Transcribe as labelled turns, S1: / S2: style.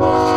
S1: Bye.